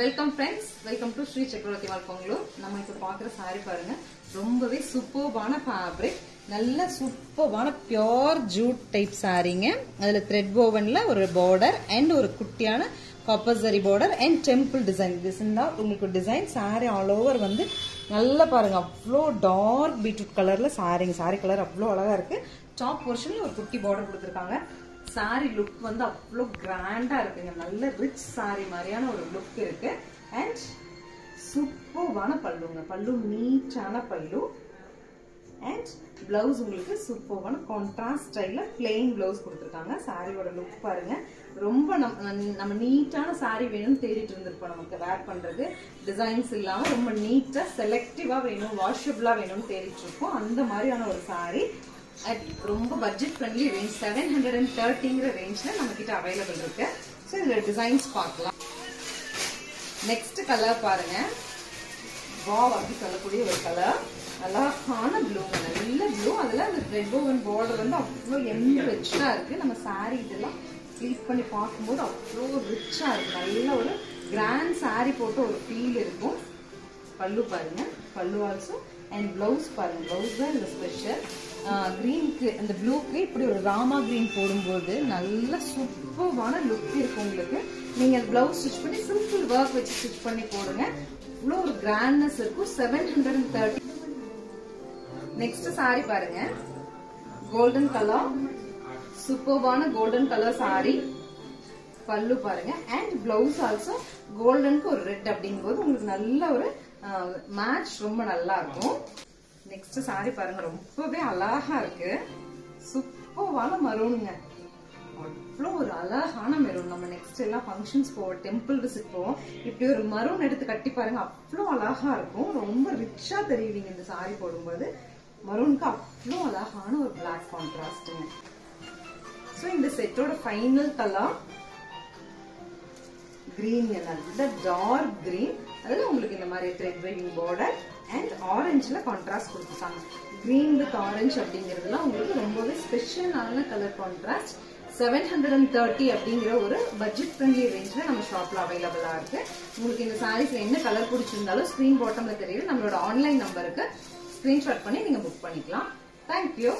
Welcome friends welcome to Sri Chakravarthi mall நம்ம இப்போ பார்க்குற சாரி பாருங்க. ரொம்பவே சூப்பர்பான ஃபேப்ரிக் நல்ல சூப்பர்பான பியோர் ஜூட் டைப் சாரீங்க அதில் த்ரெட் ஓவனில் ஒரு பார்டர் அண்ட் ஒரு குட்டியான காப்பர் சரி border and temple design design தான் உங்களுக்கு டிசைன் சாரி ஆல் ஓவர் வந்து நல்லா பாருங்க. அவ்வளோ டார்க் பீட்ரூட் கலரில் சாரிங்க சாரி கலர் அவ்வளோ அழகாக இருக்குது டாப் போர்ஷனில் ஒரு குட்டி பார்டர் கொடுத்துருக்காங்க. சாரி லுக் வந்து அவ்வளோ கிராண்டா இருக்குங்க. நல்ல ரிச் சாரி மாதிரியான ஒரு லுக் இருக்கு. அண்ட் சூப்பர்வான பல்லுங்க. பல்லு நீட்டான பல்லு. அண்ட் பிளவுஸ் உங்களுக்கு சூப்பர்வான கான்ட்ராஸ்ட் ஸ்டைலில் பிளெயின் பிளவுஸ் கொடுத்துருக்காங்க. சாரியோட லுக் பாருங்க. ரொம்ப நம்ம நம்ம நீட்டான சாரி வேணும்னு தேடிட்டு இருந்திருப்போம் நமக்கு. வேர் பண்ணுறது டிசைன்ஸ் இல்லாமல் ரொம்ப நீட்டாக செலக்டிவாக வேணும் வாஷபிளாக வேணும்னு தேடிட்டு இருக்கோம். அந்த மாதிரியான ஒரு சாரி அட் ரொம்ப budget friendly range seven hundred and தேர்ட்டிங்கிற ரேஞ்ச்ல நம்ம கிட்ட அவைலபிள் இருக்கு. ஸோ இதில் டிசைன்ஸ் பார்க்கலாம். நெக்ஸ்ட் கலர் பாருங்க. வாவ் அப்படின்னு சொல்லக்கூடிய ஒரு கலர் அழகான ப்ளூ நல்ல ப்ளூ அதில் அந்த ரெட் ஓவன் பார்டர் வந்து அவ்வளோ எந்த ரிச்சாக இருக்கு. நம்ம சாரீ இதெல்லாம் ஸ்லீப் பண்ணி பார்க்கும்போது அவ்வளோ ரிச்சாக இருக்கு. நல்ல ஒரு கிராண்ட் சாரீ போட்டு ஒரு ஃபீல் இருக்கும். பல்லு பாருங்க. பல்லு ஆல்சோ அண்ட் பிளவுஸ் பாருங்க. பிளவுஸ் தான் இந்த ஸ்பெஷல் க்ரீனுக்கு அந்த ப்ளூக்கு இப்படி ஒரு ராமா க்ரீன் போடும்போது நல்ல சூப்பர்வான லுக் இருக்கும் உங்களுக்கு. நீங்க பிளவுஸ் ஸ்டிச் பண்ணி சிம்பிள் ஒர்க் வச்சு ஸ்டிச் பண்ணி போடுங்க. இவ்வளோ ஒரு கிராண்ட்னஸ் இருக்கும். Seven hundred and thirty next sari பாருங்க. கோல்டன் கலர் சூப்பர்வான கோல்டன் கலர் சாரி பல்லு பாருங்க. அண்ட் பிளவுஸ் ஆல்சோ கோல்டனுக்கு ஒரு ரெட் அப்படிங்கும்போது உங்களுக்கு நல்ல ஒரு மேட்ச் ரொம்ப நல்லா இருக்கும் நெக்ஸ்ட் சாரி பாருங்க ரொம்பவே அழகா இருக்கு. சூப்பர்வான மரூனுங்க அவ்வளோ ஒரு அழகான மெரூன் நம்ம நெக்ஸ்ட் எல்லாம் ஃபங்க்ஷன்ஸ் போவோம் டெம்பிள் விசிட் போவோம் இப்படி ஒரு மரூன் எடுத்து கட்டி பாருங்க அவ்வளோ அழகா இருக்கும். ரொம்ப ரிச்சா தெரியுவீங்க இந்த சாரி போடும்போது. மரூனுக்கு அவ்வளோ அழகான ஒரு பிளாக் கான்ட்ராஸ்ட்டுங்க ஸோ இந்த செட்டோட ஃபைனல் கலர் க்ரீன் நல்ல டார்க் க்ரீன் அதாவது உங்களுக்கு இந்த மாதிரி த்ரெட் வெயிங் பார்டர் அண்ட் ஆரஞ்சில் கான்ட்ராஸ்ட் கொடுத்துருக்காங்க. க்ரீன் வித் ஆரஞ்சு அப்படிங்கிறதுலாம் உங்களுக்கு ரொம்பவே ஸ்பெஷலான colour contrast seven hundred and thirty அப்படிங்கிற ஒரு பட்ஜெட் ஃப்ரெண்ட்லி ரேஞ்சில் நம்ம ஷாப்பில் அவைலபிளாக இருக்கு. உங்களுக்கு இந்த சாரீஸில் என்ன கலர் பிடிச்சிருந்தாலும் ஸ்க்ரீன் பாட்டமில் தெரியுது. நம்மளோட ஆன்லைன் நம்பருக்கு ஸ்க்ரீன்ஷாட் பண்ணி நீங்கள் புக் பண்ணிக்கலாம். தேங்க்யூ